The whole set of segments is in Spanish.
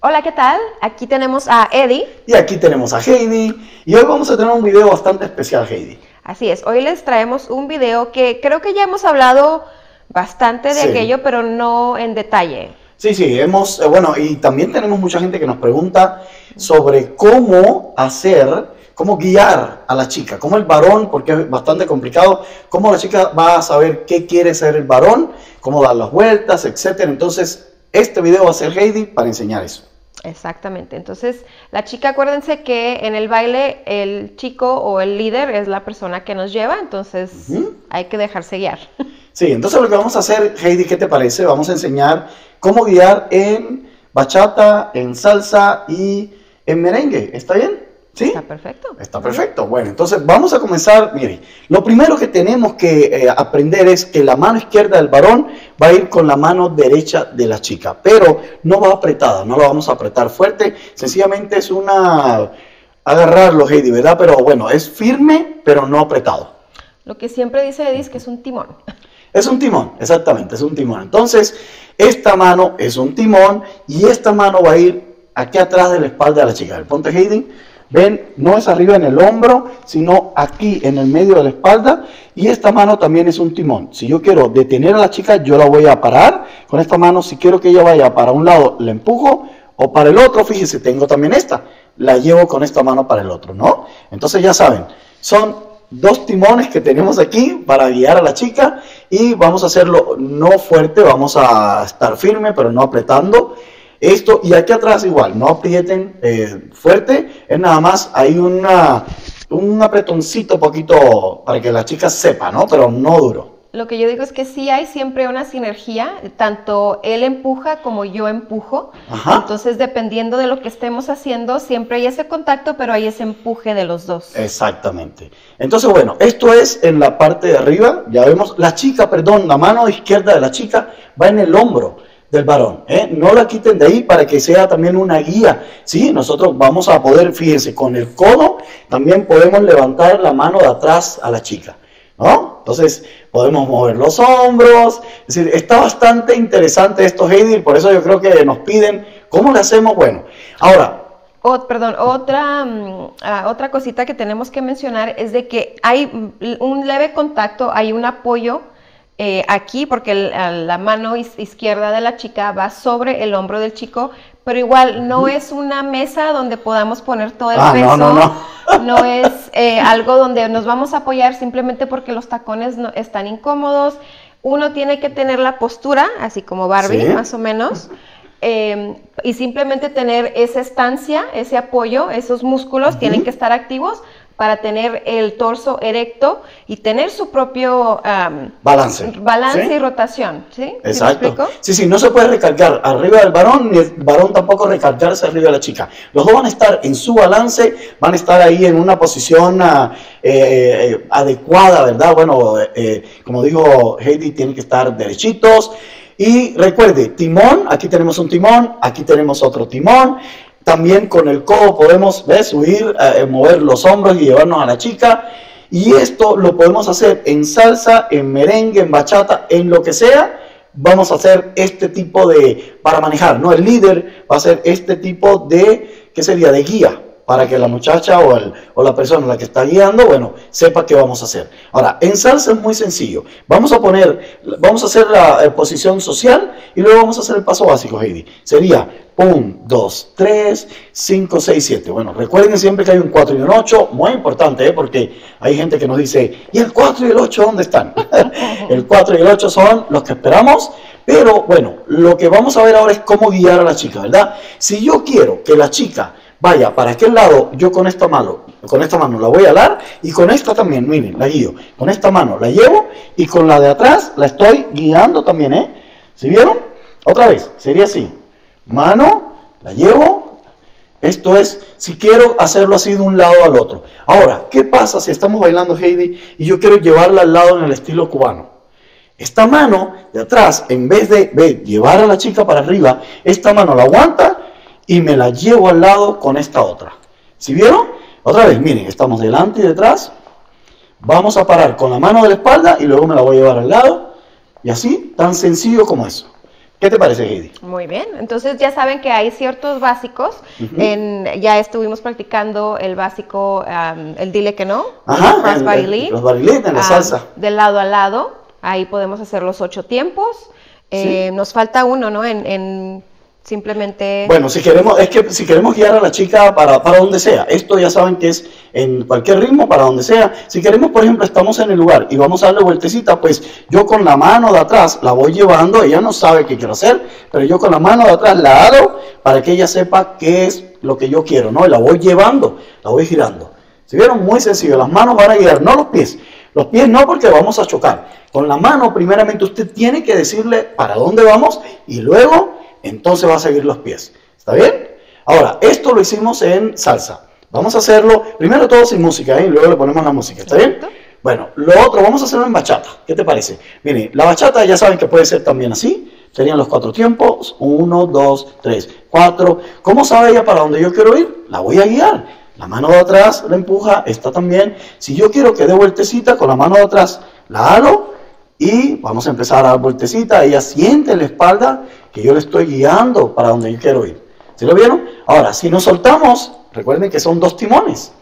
Hola, ¿qué tal? Aquí tenemos a Eddie. Y aquí tenemos a Heidi. Y hoy vamos a tener un video bastante especial, Heidi. Así es, hoy les traemos un video que creo que ya hemos hablado bastante de Sí. aquello, pero no en detalle. Sí, sí, hemos, eh, bueno, y también tenemos mucha gente que nos pregunta sobre cómo hacer, cómo guiar a la chica, cómo el varón, porque es bastante complicado, cómo la chica va a saber qué quiere ser el varón, cómo dar las vueltas, etcétera. Entonces, este video va a ser Heidi para enseñar eso. Exactamente. Entonces, la chica, acuérdense que en el baile el chico o el líder es la persona que nos lleva, entonces hay que dejarse guiar. Sí, entonces lo que vamos a hacer, Heidi, ¿qué te parece? Vamos a enseñar cómo guiar en bachata, en salsa y en merengue. ¿Está bien? ¿Sí? Está perfecto. Está perfecto. Bueno, entonces vamos a comenzar. Mire, lo primero que tenemos que eh, aprender es que la mano izquierda del varón va a ir con la mano derecha de la chica, pero no va apretada, no la vamos a apretar fuerte. Sencillamente es una agarrarlo, Heidi, ¿verdad? Pero bueno, es firme, pero no apretado. Lo que siempre dice Eddie es que es un timón. Es un timón, exactamente, es un timón. Entonces, esta mano es un timón y esta mano va a ir aquí atrás de la espalda de la chica. Ponte Heidi, ven, no es arriba en el hombro, sino aquí en el medio de la espalda. Y esta mano también es un timón. Si yo quiero detener a la chica, yo la voy a parar con esta mano. Si quiero que ella vaya para un lado, la empujo. O para el otro, fíjese, tengo también esta. La llevo con esta mano para el otro, ¿no? Entonces ya saben, son dos timones que tenemos aquí para guiar a la chica y vamos a hacerlo no fuerte, vamos a estar firme pero no apretando esto y aquí atrás igual, no aprieten eh, fuerte, es nada más hay una, un apretoncito poquito para que la chica sepa, ¿no? Pero no duro. Lo que yo digo es que sí hay siempre una sinergia, tanto él empuja como yo empujo. Ajá. Entonces, dependiendo de lo que estemos haciendo, siempre hay ese contacto, pero hay ese empuje de los dos. Exactamente. Entonces, bueno, esto es en la parte de arriba. Ya vemos, la chica, perdón, la mano izquierda de la chica va en el hombro del varón. ¿eh? No la quiten de ahí para que sea también una guía. Sí, nosotros vamos a poder, fíjense, con el codo también podemos levantar la mano de atrás a la chica. ¿No? Entonces podemos mover los hombros. Es decir, está bastante interesante esto, Heidi. Por eso yo creo que nos piden, ¿cómo le hacemos? Bueno, ahora, perdón, otra, mm, ah, otra cosita que tenemos que mencionar es de que hay un leve contacto, hay un apoyo eh, aquí, porque el- la mano is- izquierda de la chica va sobre el hombro del chico, pero igual no es una mesa donde podamos poner todo el Ah, peso. no, no. No es eh, algo donde nos vamos a apoyar simplemente porque los tacones no, están incómodos. Uno tiene que tener la postura, así como Barbie, Sí. más o menos. eh, y simplemente tener esa estancia, ese apoyo, esos músculos tienen que estar activos para tener el torso erecto y tener su propio balance. balance ¿Sí? y rotación. ¿Sí? ¿Sí me Exacto. Sí, sí, no se puede recargar arriba del varón, ni el varón tampoco recargarse arriba de la chica. Los dos van a estar en su balance, van a estar ahí en una posición ah, eh, eh, adecuada, ¿verdad? Bueno, eh, como dijo Heidi, tienen que estar derechitos. Y recuerde, timón, aquí tenemos un timón, aquí tenemos otro timón. También con el codo podemos, ¿ves? Eh, mover los hombros y llevarnos a la chica. Y esto lo podemos hacer en salsa, en merengue, en bachata, en lo que sea. Vamos a hacer este tipo de, para manejar, ¿no? El líder va a hacer este tipo de, ¿qué sería? De guía, para que la muchacha o, el- o la persona la que está guiando, bueno, sepa qué vamos a hacer. Ahora, en salsa es muy sencillo. Vamos a poner, vamos a hacer la eh, posición social y luego vamos a hacer el paso básico, Heidi. Sería 1, 2, 3, 5, 6, 7. Bueno, recuerden siempre que hay un 4 y un 8, muy importante, ¿eh? porque hay gente que nos dice, ¿y el 4 y el 8 dónde están? el 4 y el 8 son los que esperamos, pero bueno, lo que vamos a ver ahora es cómo guiar a la chica, ¿verdad? Si yo quiero que la chica vaya para aquel lado, yo con esta mano, con esta mano la voy a alar y con esta también, miren, la guío. Con esta mano la llevo y con la de atrás la estoy guiando también, ¿eh? ¿Sí vieron? Otra vez, sería así. Mano, la llevo. Esto es, si quiero hacerlo así de un lado al otro. Ahora, ¿qué pasa si estamos bailando Heidi y yo quiero llevarla al lado en el estilo cubano? Esta mano de atrás, en vez de ve, llevar a la chica para arriba, esta mano la aguanta y me la llevo al lado con esta otra. ¿Sí vieron? Otra vez, miren, estamos delante y detrás. Vamos a parar con la mano de la espalda y luego me la voy a llevar al lado. Y así, tan sencillo como eso. ¿Qué te parece, Heidi? Muy bien, entonces ya saben que hay ciertos básicos. en, ya estuvimos practicando el básico, um, el dile que no, Ajá, el- los en la salsa. De lado a lado, ahí podemos hacer los ocho tiempos. Eh, Nos falta uno, ¿no? En, en simplemente... Bueno, si queremos, es que si queremos guiar a la chica para, para donde sea, esto ya saben que es en cualquier ritmo, para donde sea. Si queremos, por ejemplo, estamos en el lugar y vamos a darle vueltecita, pues yo con la mano de atrás la voy llevando, ella no sabe qué quiero hacer, pero yo con la mano de atrás la hago para que ella sepa qué es lo que yo quiero, ¿no? Y la voy llevando, la voy girando. Si vieron, muy sencillo, las manos van a guiar, no los pies. Los pies no porque vamos a chocar. Con la mano, primeramente, usted tiene que decirle para dónde vamos y luego, entonces va a seguir los pies. ¿Está bien? Ahora, esto lo hicimos en salsa. Vamos a hacerlo, primero todo sin música, ¿eh? y luego le ponemos la música. ¿Está bien? Bueno, lo otro, vamos a hacerlo en bachata. ¿Qué te parece? Miren, la bachata ya saben que puede ser también así. Serían los cuatro tiempos. Uno, dos, tres, cuatro. ¿Cómo sabe ella para dónde yo quiero ir? La voy a guiar. La mano de atrás la empuja, esta también. Si yo quiero que dé vueltecita con la mano de atrás, la halo y vamos a empezar a dar vueltecita. Ella siente en la espalda que yo le estoy guiando para donde yo quiero ir. ¿Sí lo vieron? Ahora, si nos soltamos, recuerden que son dos timones.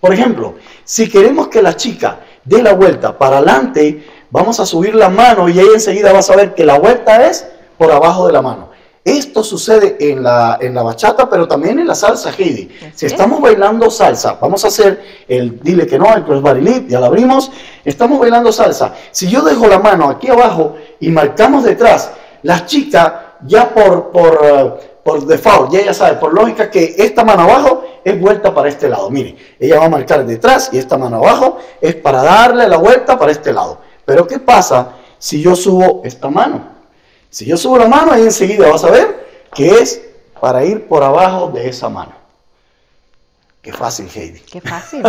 Por ejemplo, si queremos que la chica dé la vuelta para adelante, vamos a subir la mano y ella enseguida va a saber que la vuelta es por abajo de la mano. Esto sucede en la, en la bachata, pero también en la salsa, Heidi. Si es. estamos bailando salsa, vamos a hacer el dile que no, el cross lead, ya lo abrimos. Estamos bailando salsa. Si yo dejo la mano aquí abajo y marcamos detrás, la chica ya por, por, eh, por default, ya ella sabe, por lógica, que esta mano abajo es vuelta para este lado. Mire, ella va a marcar detrás y esta mano abajo es para darle la vuelta para este lado. Pero ¿qué pasa si yo subo esta mano? Si yo subo la mano, ahí enseguida vas a ver que es para ir por abajo de esa mano. Qué fácil, Heidi. Qué fácil.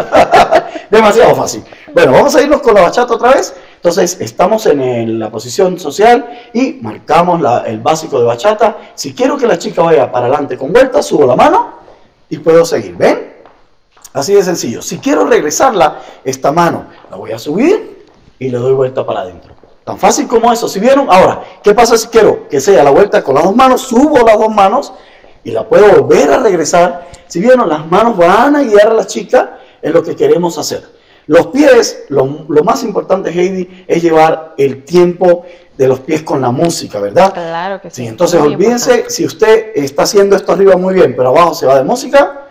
Demasiado fácil. Bueno, vamos a irnos con la bachata otra vez. Entonces, estamos en el- la posición social y marcamos la- el básico de bachata. Si quiero que la chica vaya para adelante con vuelta, subo la mano y puedo seguir. ¿Ven? Así de sencillo. Si quiero regresarla, esta mano la voy a subir y le doy vuelta para adentro. Tan fácil como eso. ¿Si vieron? Ahora, ¿qué pasa si quiero que sea la vuelta con las dos manos? Subo las dos manos y la puedo volver a regresar. Si vieron, las manos van a guiar a la chica en lo que queremos hacer. Los pies, lo, lo más importante, Heidi, es llevar el tiempo de los pies con la música, ¿verdad? Claro que sí. Sí, entonces olvídense, importante. si usted está haciendo esto arriba muy bien, pero abajo se va de música,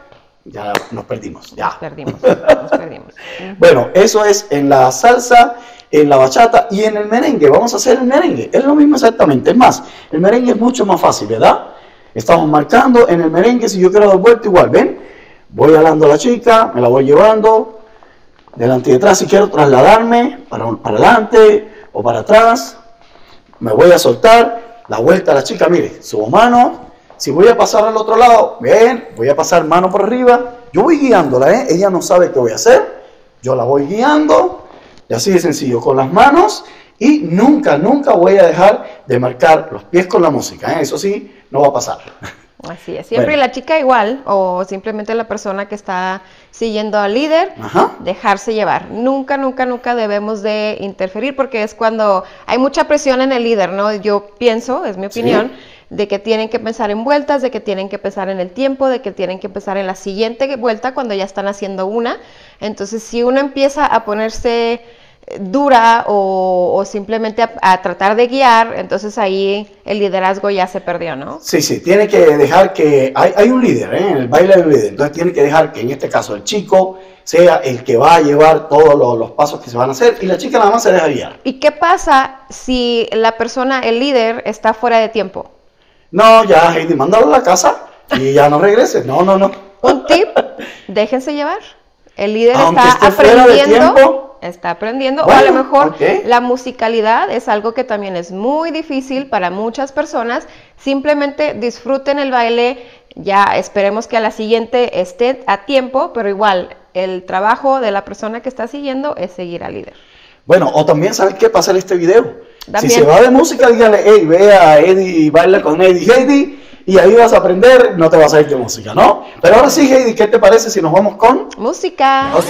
ya nos perdimos, ya. Nos perdimos, nos perdimos. Bueno, eso es en la salsa, en la bachata y en el merengue. Vamos a hacer el merengue. Es lo mismo exactamente. Es más, el merengue es mucho más fácil, ¿verdad? Estamos marcando en el merengue, si yo quiero dar vuelta igual, ¿ven? Voy jalando a la chica, me la voy llevando, delante y detrás, si quiero trasladarme para, para adelante o para atrás, me voy a soltar, la vuelta a la chica, mire, subo mano, si voy a pasar al otro lado, bien, voy a pasar mano por arriba, yo voy guiándola, ¿eh? ella no sabe qué voy a hacer, yo la voy guiando, y así de sencillo, con las manos, y nunca, nunca voy a dejar de marcar los pies con la música, ¿eh? eso sí, no va a pasar. Así es. Siempre Bueno. la chica igual, o simplemente la persona que está siguiendo al líder, Ajá. dejarse llevar. Nunca, nunca, nunca debemos de interferir porque es cuando hay mucha presión en el líder, ¿no? Yo pienso, es mi Sí. opinión, de que tienen que pensar en vueltas, de que tienen que pensar en el tiempo, de que tienen que pensar en la siguiente vuelta cuando ya están haciendo una. Entonces, si uno empieza a ponerse dura o, o simplemente a, a tratar de guiar, entonces ahí el liderazgo ya se perdió, ¿no? Sí, sí, tiene que dejar que hay, hay un líder, ¿eh? en el baile hay un líder, entonces tiene que dejar que en este caso el chico sea el que va a llevar todos los, los pasos que se van a hacer y la chica nada más se deja guiar. ¿Y qué pasa si la persona, el líder, está fuera de tiempo? No, ya Heidi, mándalo a la casa y ya no regreses. No, no, no. Un tip, déjense llevar. El líder Aunque está esté fuera de aprendiendo, tiempo. Está aprendiendo, o a lo mejor la musicalidad es algo que también es muy difícil para muchas personas. Simplemente disfruten el baile, ya esperemos que a la siguiente esté a tiempo, pero igual el trabajo de la persona que está siguiendo es seguir al líder. Bueno, o también, ¿sabes qué? Pasar este video. También. Si se va de música, dígale, hey, ve a Eddie y baila con Eddie Heidi y ahí vas a aprender, no te vas a ir de música, ¿no? Pero ahora sí, Heidi, ¿qué te parece si nos vamos con? Música. Ok.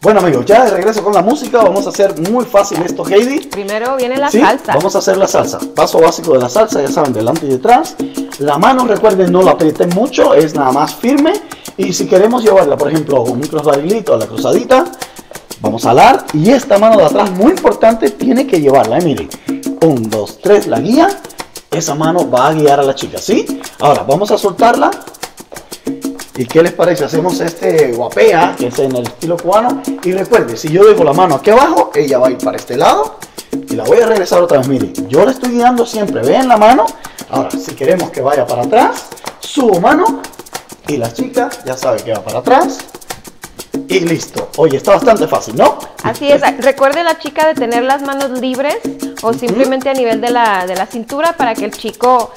Bueno amigos, ya de regreso con la música, vamos a hacer muy fácil esto, Heidi. Primero viene la ¿Sí? salsa. Vamos a hacer la salsa. Paso básico de la salsa, ya saben, delante y detrás. La mano, recuerden, no la aprieten mucho, es nada más firme. Y si queremos llevarla, por ejemplo, un cruzadilito a la cruzadita, vamos a alar. Y esta mano de atrás, muy importante, tiene que llevarla. ¿eh? Miren, un, dos, tres, la guía. Esa mano va a guiar a la chica, ¿sí? Ahora, vamos a soltarla. ¿Y qué les parece? Hacemos este guapea, que es en el estilo cubano. Y recuerden, si yo dejo la mano aquí abajo, ella va a ir para este lado. Y la voy a regresar otra vez. Miren, yo la estoy guiando siempre. Ven la mano. Ahora, si queremos que vaya para atrás, subo mano. Y la chica ya sabe que va para atrás. Y listo. Oye, está bastante fácil, ¿no? Así es, recuerde la chica de tener las manos libres o simplemente a nivel de la, de la cintura para que el chico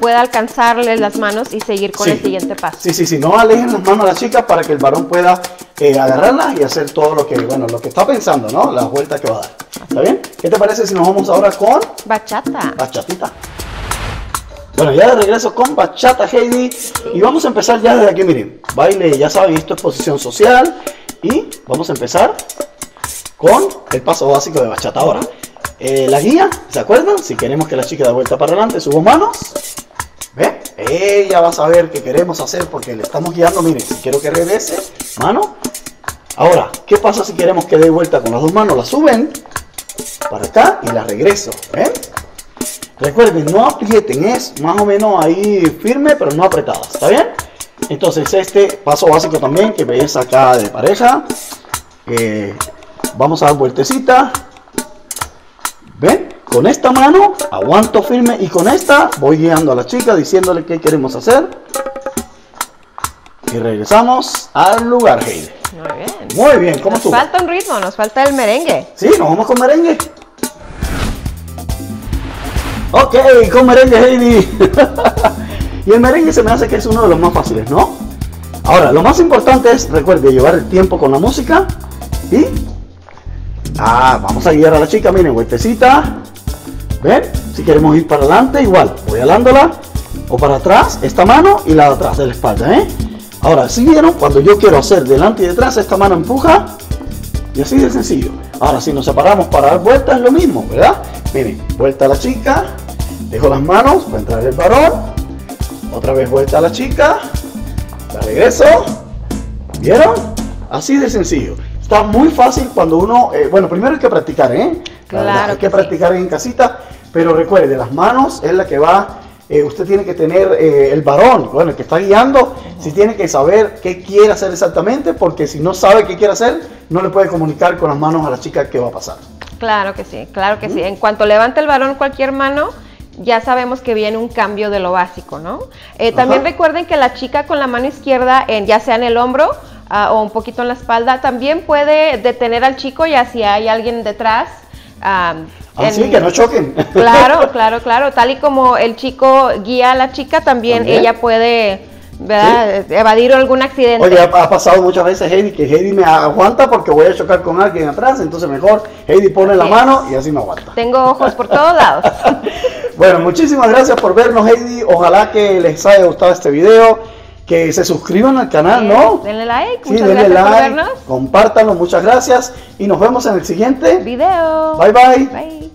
pueda alcanzarle las manos y seguir con Sí. el siguiente paso. Sí, sí, sí. No alejen las manos a la chica para que el varón pueda eh, agarrarlas y hacer todo lo que, bueno, lo que está pensando, ¿no? Las vueltas que va a dar. ¿Está bien? ¿Qué te parece si nos vamos ahora con Bachata. bachatita? Bueno, ya de regreso con bachata, Heidi. Y vamos a empezar ya desde aquí, miren. Baile, ya saben, esto es posición social. Y vamos a empezar con el paso básico de bachata. Ahora, eh, la guía, ¿se acuerdan? Si queremos que la chica dé vuelta para adelante, subo manos. ¿Ve? Ella va a saber qué queremos hacer porque le estamos guiando. Miren, si quiero que regrese, mano. Ahora, ¿qué pasa si queremos que dé vuelta con las dos manos? La suben para acá y la regreso. ¿Ven? Recuerden, no aprieten, es más o menos ahí firme, pero no apretado. ¿Está bien? Entonces, este paso básico también que ves acá de pareja. eh, vamos a dar vueltecita. Con esta mano aguanto firme y con esta voy guiando a la chica diciéndole qué queremos hacer. Y regresamos al lugar, Heide. Muy bien. Muy bien, ¿cómo Nos falta un ritmo, nos falta el merengue. Sí, nos vamos con merengue. Ok, con merengue, Heidi. y el merengue se me hace que es uno de los más fáciles, ¿no? Ahora, lo más importante es, recuerde, llevar el tiempo con la música y... Ah, vamos a guiar a la chica, miren, vueltecita. ¿Ven? Si queremos ir para adelante, igual, voy alándola. O para atrás, esta mano y la de atrás de la espalda, ¿eh? Ahora, si vieron, cuando yo quiero hacer delante y detrás, esta mano empuja y así de sencillo. Ahora, si nos separamos para dar vueltas, es lo mismo, ¿verdad? Miren, vuelta a la chica, dejo las manos para entrar el varón, otra vez vuelta a la chica, la regreso, ¿vieron? Así de sencillo. Está muy fácil cuando uno, eh, bueno, primero hay que practicar, ¿eh? La verdad, Claro hay que, que sí. practicar en casita, pero recuerde, las manos es la que va, eh, usted tiene que tener eh, el varón, bueno, el que está guiando, si tiene que saber qué quiere hacer exactamente, porque si no sabe qué quiere hacer, no le puede comunicar con las manos a la chica qué va a pasar. Claro que sí, claro que sí. En cuanto levante el varón cualquier mano, ya sabemos que viene un cambio de lo básico, ¿no? Eh, también recuerden que la chica con la mano izquierda, en, ya sea en el hombro ah, o un poquito en la espalda, también puede detener al chico ya si hay alguien detrás. Ah, Así en- que no choquen. Claro, claro, claro. Tal y como el chico guía a la chica, también, También. ella puede ¿verdad? evadir algún accidente. Oye, ha, ha pasado muchas veces Heidi que Heidi me aguanta porque voy a chocar con alguien atrás, entonces mejor Heidi pone la mano y así me aguanta. Tengo ojos por todos lados. Bueno, muchísimas gracias por vernos Heidi, ojalá que les haya gustado este video, que se suscriban al canal, ¿no? Denle like. Sí, Muchas denle gracias por like, vernos. compártanlo, muchas gracias y nos vemos en el siguiente. Video. Bye bye. Bye.